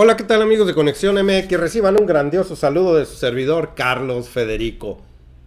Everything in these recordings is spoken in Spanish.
Hola, ¿qué tal amigos de Conexión MX? Reciban un grandioso saludo de su servidor Carlos Federico.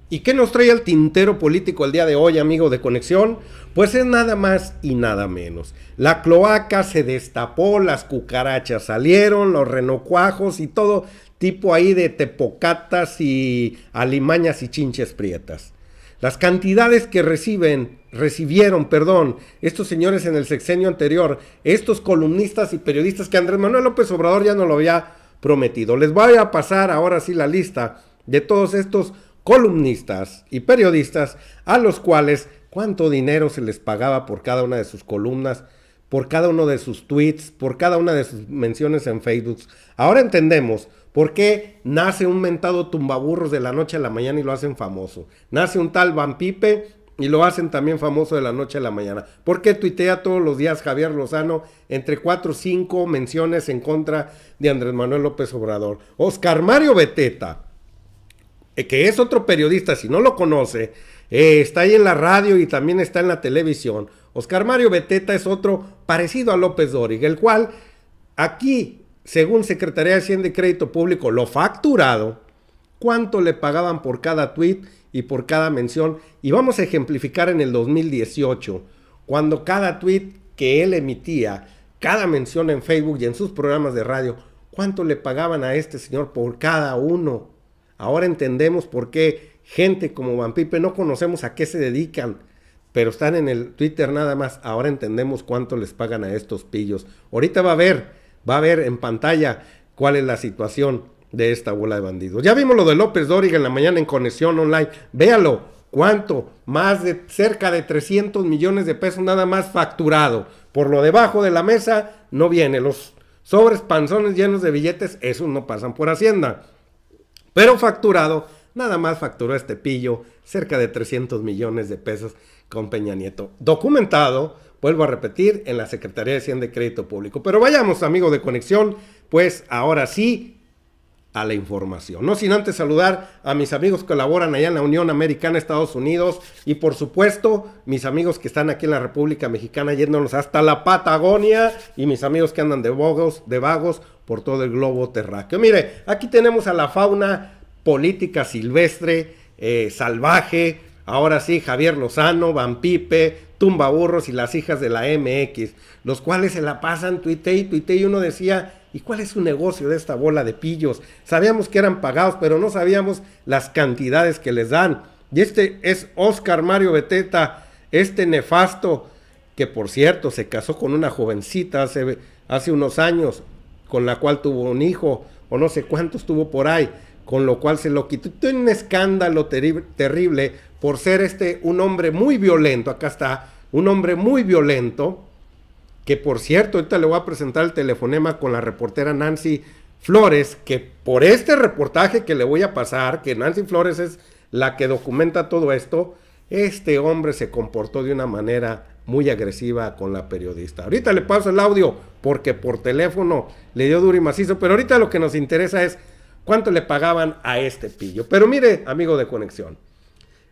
¿Y qué nos trae el tintero político el día de hoy, amigo de Conexión? Pues es nada más y nada menos. La cloaca se destapó, las cucarachas salieron, los renocuajos y todo tipo ahí de tepocatas y alimañas y chinches prietas. Las cantidades que reciben, recibieron, perdón, estos señores en el sexenio anterior, estos columnistas y periodistas que Andrés Manuel López Obrador ya no lo había prometido. Les voy a pasar ahora sí la lista de todos estos columnistas y periodistas a los cuales cuánto dinero se les pagaba por cada una de sus columnas, por cada uno de sus tweets, por cada una de sus menciones en Facebook. Ahora entendemos ¿Por qué nace un mentado tumbaburros de la noche a la mañana y lo hacen famoso? Nace un tal Van Pipe y lo hacen también famoso de la noche a la mañana. ¿Por qué tuitea todos los días Javier Lozano entre cuatro o cinco menciones en contra de Andrés Manuel López Obrador? Oscar Mario Beteta, eh, que es otro periodista, si no lo conoce, eh, está ahí en la radio y también está en la televisión. Oscar Mario Beteta es otro parecido a López Dóriga, el cual aquí según Secretaría de Hacienda y Crédito Público, lo facturado, cuánto le pagaban por cada tweet y por cada mención. Y vamos a ejemplificar en el 2018, cuando cada tweet que él emitía, cada mención en Facebook y en sus programas de radio, cuánto le pagaban a este señor por cada uno. Ahora entendemos por qué gente como Van Pipe no conocemos a qué se dedican, pero están en el Twitter nada más. Ahora entendemos cuánto les pagan a estos pillos. Ahorita va a ver va a ver en pantalla cuál es la situación de esta bola de bandidos. Ya vimos lo de López Dóriga en la mañana en conexión online. Véalo, ¿cuánto? Más de cerca de 300 millones de pesos nada más facturado. Por lo debajo de la mesa no viene. Los sobres panzones llenos de billetes, esos no pasan por Hacienda. Pero facturado, nada más facturó este pillo cerca de 300 millones de pesos con Peña Nieto. Documentado Vuelvo a repetir, en la Secretaría de Hacienda y Crédito Público. Pero vayamos, amigo de conexión, pues ahora sí a la información. No sin antes saludar a mis amigos que colaboran allá en la Unión Americana, Estados Unidos, y por supuesto, mis amigos que están aquí en la República Mexicana, yéndonos hasta la Patagonia, y mis amigos que andan de vagos, de vagos por todo el globo terráqueo. Mire, aquí tenemos a la fauna política silvestre, eh, salvaje, ahora sí, Javier Lozano, Van Pipe, tumbaburros y las hijas de la MX, los cuales se la pasan tuite y tuite y uno decía, ¿y cuál es su negocio de esta bola de pillos? Sabíamos que eran pagados, pero no sabíamos las cantidades que les dan. Y este es Oscar Mario Beteta, este nefasto, que por cierto se casó con una jovencita hace, hace unos años, con la cual tuvo un hijo, o no sé cuántos tuvo por ahí, con lo cual se lo quitó. Un escándalo terrible por ser este un hombre muy violento. Acá está un hombre muy violento, que por cierto, ahorita le voy a presentar el telefonema con la reportera Nancy Flores, que por este reportaje que le voy a pasar, que Nancy Flores es la que documenta todo esto, este hombre se comportó de una manera muy agresiva con la periodista. Ahorita le paso el audio porque por teléfono le dio duro y macizo, pero ahorita lo que nos interesa es cuánto le pagaban a este pillo. Pero mire, amigo de conexión,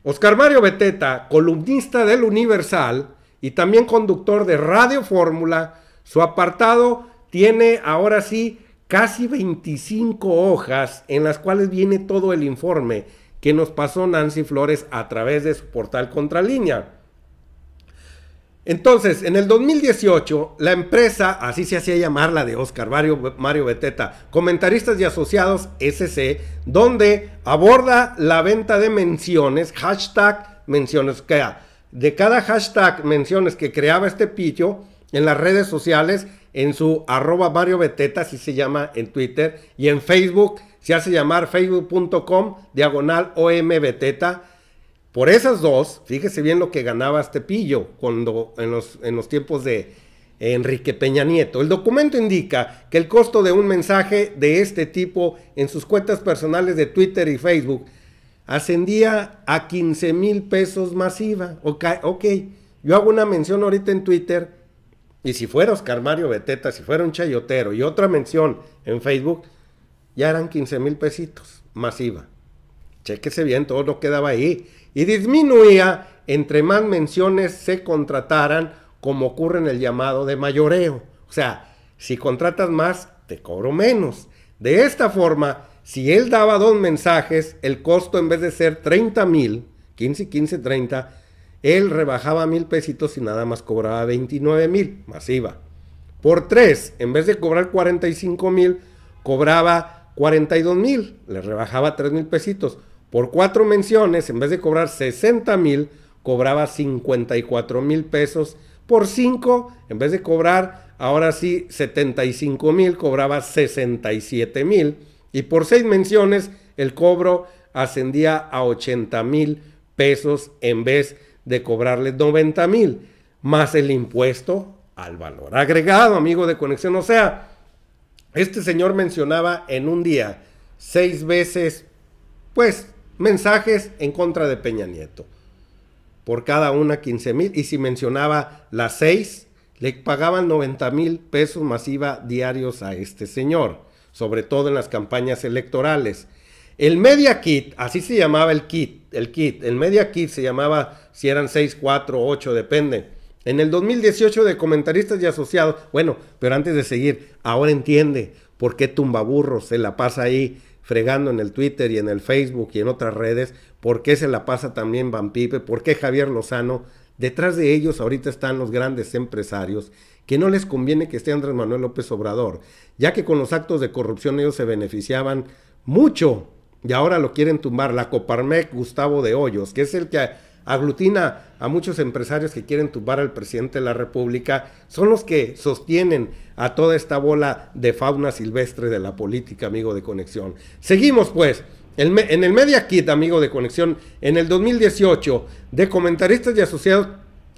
Oscar Mario Beteta, columnista del Universal y también conductor de Radio Fórmula, su apartado tiene ahora sí casi 25 hojas en las cuales viene todo el informe que nos pasó Nancy Flores a través de su portal Contralínea. Entonces, en el 2018, la empresa, así se hacía llamar la de Oscar Mario, Mario Beteta, Comentaristas y Asociados SC, donde aborda la venta de menciones, hashtag menciones, de cada hashtag menciones que creaba este pillo en las redes sociales, en su arroba Mario Beteta, así se llama en Twitter, y en Facebook se hace llamar facebook.com diagonal OM Beteta por esas dos, fíjese bien lo que ganaba este pillo cuando en los, en los tiempos de Enrique Peña Nieto. El documento indica que el costo de un mensaje de este tipo en sus cuentas personales de Twitter y Facebook ascendía a 15 mil pesos masiva. Ok, ok, yo hago una mención ahorita en Twitter y si fuera Oscar Mario Beteta, si fuera un chayotero y otra mención en Facebook, ya eran 15 mil pesitos masiva. Chéquese bien, todo lo quedaba ahí y disminuía entre más menciones se contrataran, como ocurre en el llamado de mayoreo. O sea, si contratas más, te cobro menos. De esta forma, si él daba dos mensajes, el costo en vez de ser 30 mil, 15, 15, 30, él rebajaba mil pesitos y nada más cobraba 29 mil, masiva. Por tres, en vez de cobrar 45 mil, cobraba 42 mil, le rebajaba 3 mil pesitos. Por cuatro menciones, en vez de cobrar 60 mil, cobraba 54 mil pesos. Por cinco, en vez de cobrar, ahora sí, 75 mil, cobraba 67 mil. Y por seis menciones, el cobro ascendía a 80 mil pesos en vez de cobrarle 90 mil, más el impuesto al valor agregado, amigo de conexión. O sea, este señor mencionaba en un día seis veces, pues, mensajes en contra de Peña Nieto. Por cada una 15 mil. Y si mencionaba las seis, le pagaban 90 mil pesos masiva diarios a este señor, sobre todo en las campañas electorales. El Media Kit, así se llamaba el kit, el kit, el Media Kit se llamaba si eran 6, 4, 8, depende. En el 2018 de comentaristas y asociados, bueno, pero antes de seguir, ahora entiende por qué Tumbaburro se la pasa ahí fregando en el Twitter y en el Facebook y en otras redes, por qué se la pasa también Van Pipe, por qué Javier Lozano. Detrás de ellos ahorita están los grandes empresarios que no les conviene que esté Andrés Manuel López Obrador, ya que con los actos de corrupción ellos se beneficiaban mucho y ahora lo quieren tumbar. La Coparmec Gustavo de Hoyos, que es el que aglutina a muchos empresarios que quieren tumbar al presidente de la República, son los que sostienen a toda esta bola de fauna silvestre de la política, amigo de conexión. Seguimos pues. En el Media Kit, amigo de conexión, en el 2018, de comentaristas y asociados,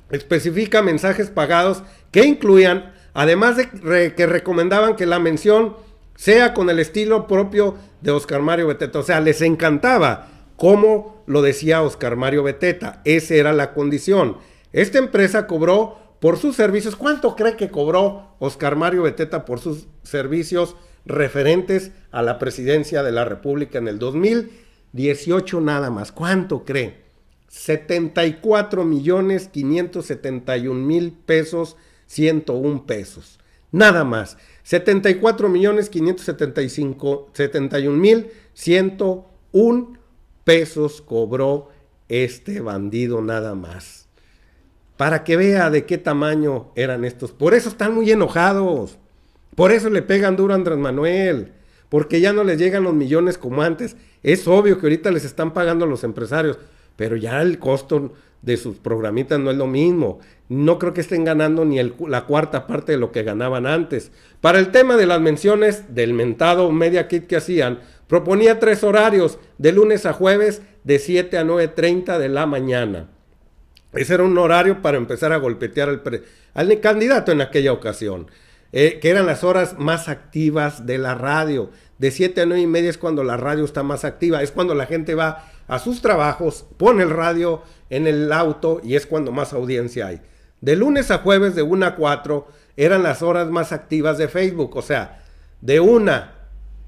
especifica mensajes pagados que incluían, además de que recomendaban que la mención sea con el estilo propio de Oscar Mario Beteta. O sea, les encantaba cómo lo decía Oscar Mario Beteta. Esa era la condición. Esta empresa cobró por sus servicios. ¿Cuánto cree que cobró Oscar Mario Beteta por sus servicios referentes a la presidencia de la República en el 2018 nada más? ¿Cuánto cree? 74 millones 571 mil pesos 101 pesos. Nada más. 74 millones 575 71 mil 101 pesos cobró este bandido nada más. Para que vea de qué tamaño eran estos. Por eso están muy enojados. Por eso le pegan duro a Andrés Manuel. Porque ya no les llegan los millones como antes. Es obvio que ahorita les están pagando a los empresarios. Pero ya el costo de sus programitas no es lo mismo. No creo que estén ganando ni la cuarta parte de lo que ganaban antes. Para el tema de las menciones del mentado Media Kit que hacían, proponía tres horarios, de lunes a jueves, de 7 a 9.30 de la mañana. Ese era un horario para empezar a golpetear al, al candidato en aquella ocasión, eh, que eran las horas más activas de la radio. De 7 a 9 y media es cuando la radio está más activa, es cuando la gente va a sus trabajos, pone el radio en el auto y es cuando más audiencia hay. De lunes a jueves de 1 a 4 eran las horas más activas de Facebook, o sea, de 1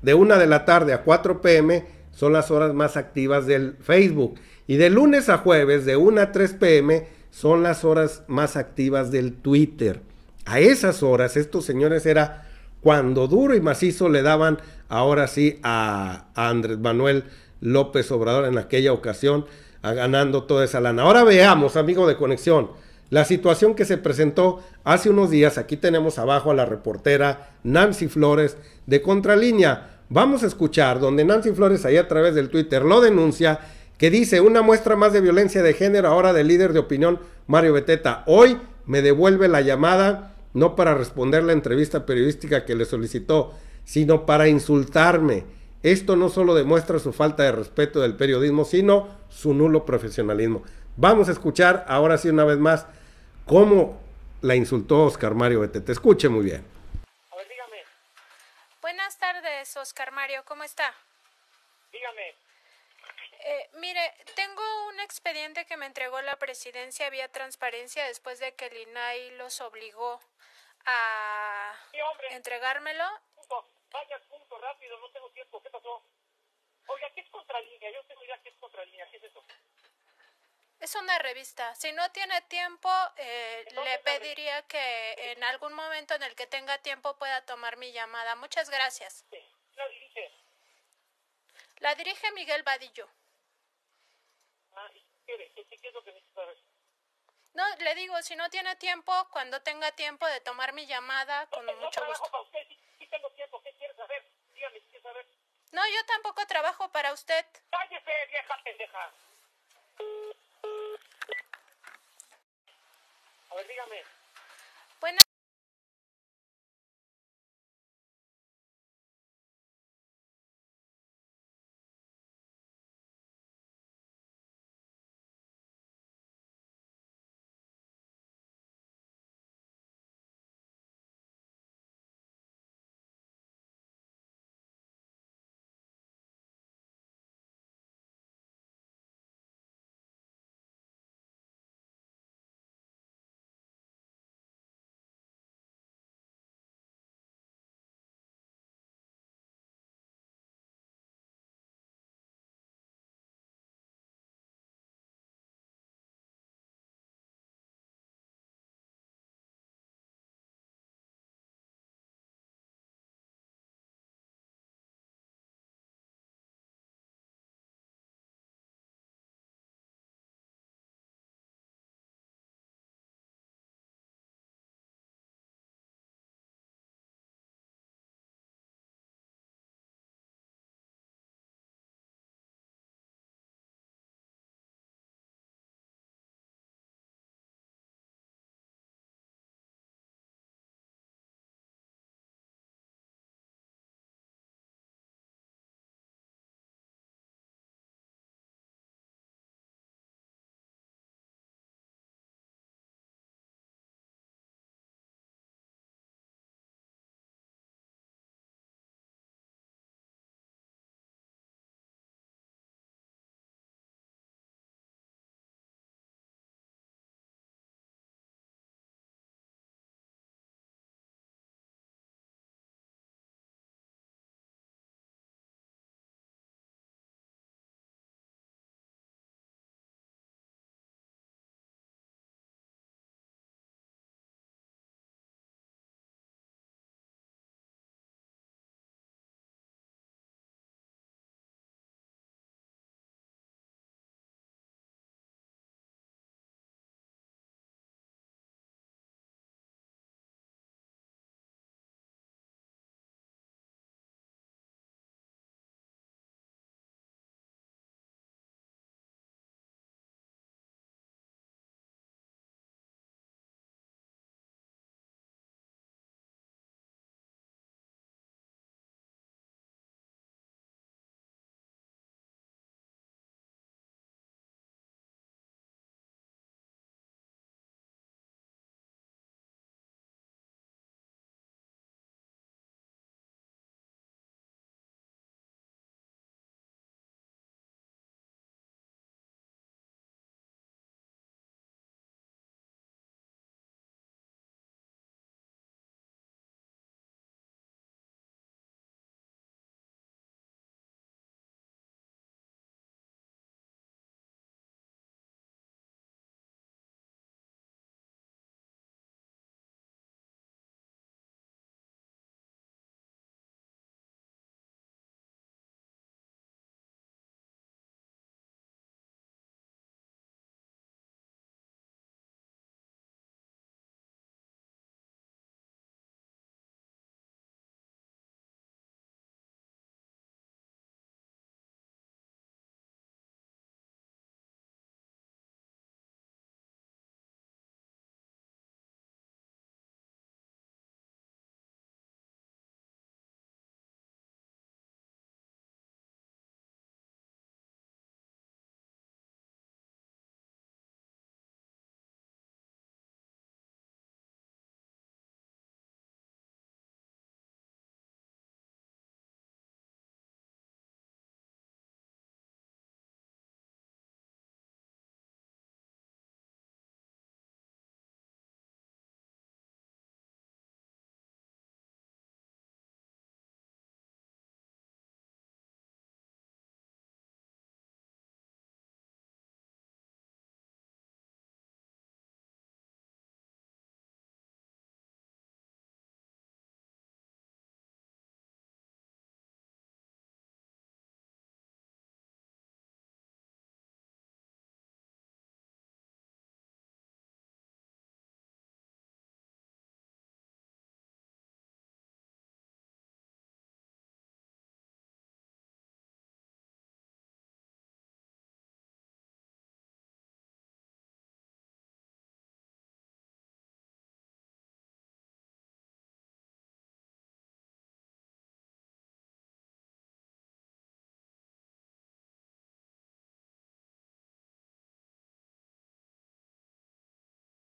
de una de la tarde a 4 pm son las horas más activas del Facebook y de lunes a jueves de 1 a 3 pm son las horas más activas del Twitter. A esas horas estos señores era cuando duro y macizo le daban ahora sí a, Andrés Manuel López Obrador en aquella ocasión, ganando toda esa lana. Ahora veamos, amigo de conexión, la situación que se presentó hace unos días. Aquí tenemos abajo a la reportera Nancy Flores de Contralínea. Vamos a escuchar donde Nancy Flores ahí a través del Twitter lo denuncia, que dice una muestra más de violencia de género ahora del líder de opinión Mario Beteta. Hoy me devuelve la llamada no para responder la entrevista periodística que le solicitó, sino para insultarme esto no solo demuestra su falta de respeto del periodismo, sino su nulo profesionalismo. Vamos a escuchar ahora sí una vez más cómo la insultó Oscar Mario Betete. Escuche muy bien. A ver, dígame. Buenas tardes, Oscar Mario, ¿cómo está? Dígame. Eh, mire, tengo un expediente que me entregó la presidencia vía transparencia después de que el INAI los obligó a entregármelo Vaya, punto rápido, no tengo tiempo. ¿Qué pasó? Oiga, ¿qué es contralínea? Yo tengo idea qué es contralínea. ¿Qué es eso? Es una revista. Si no tiene tiempo, eh, le pediría que en algún momento en el que tenga tiempo pueda tomar mi llamada. Muchas gracias. Sí. ¿La dirige? La dirige Miguel Vadillo. ¿Y qué quiere? ¿Qué, qué es lo que necesita saber? No, le digo, si no tiene tiempo, cuando tenga tiempo de tomar mi llamada, con no, no mucho trabajo gusto. para usted, sí, sí tengo tiempo. ¿Qué quiere saber? Dígame, ¿qué quiere saber? No, yo tampoco trabajo para usted. ¡Cállese, vieja pendeja! A ver, dígame.